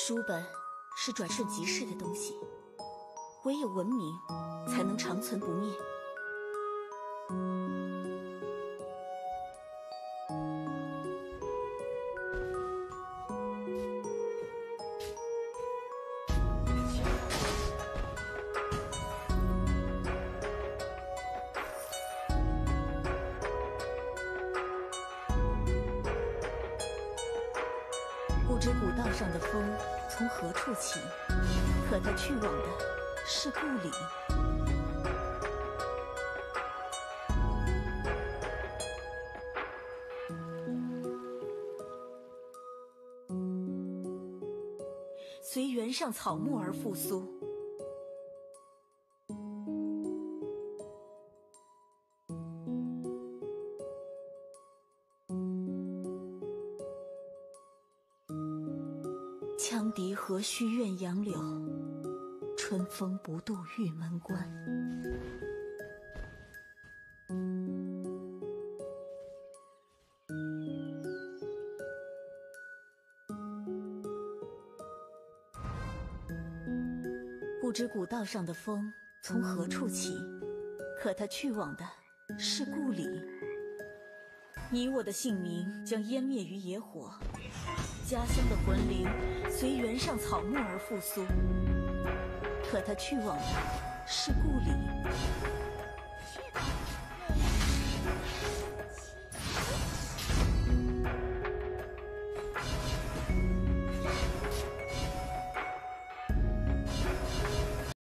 书本是转瞬即逝的东西，唯有文明才能长存不灭。不知古道上的风从何处起，可它去往的是故里。随原上草木而复苏。羌笛何须怨杨柳，春风不度玉门关。不知古道上的风从何处起，可它去往的是故里。你我的姓名将湮灭于野火。家乡的魂灵随原上草木而复苏，可他去往的是故里。